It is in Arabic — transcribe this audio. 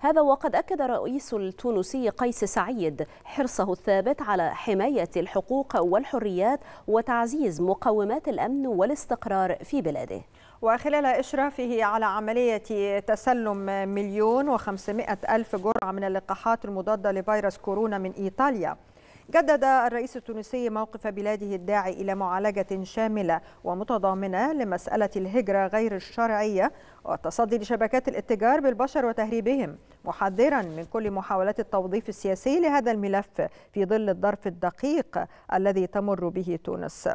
هذا وقد أكد الرئيس التونسي قيس سعيد حرصه الثابت على حماية الحقوق والحريات وتعزيز مقومات الأمن والاستقرار في بلاده. وخلال إشرافه على عملية تسلم مليون وخمسمائة ألف جرعة من اللقاحات المضادة لفيروس كورونا من إيطاليا جدد الرئيس التونسي موقف بلاده الداعي إلى معالجة شاملة ومتضامنة لمسألة الهجرة غير الشرعية والتصدي لشبكات الاتجار بالبشر وتهريبهم محذرا من كل محاولات التوظيف السياسي لهذا الملف في ظل الظرف الدقيق الذي تمر به تونس.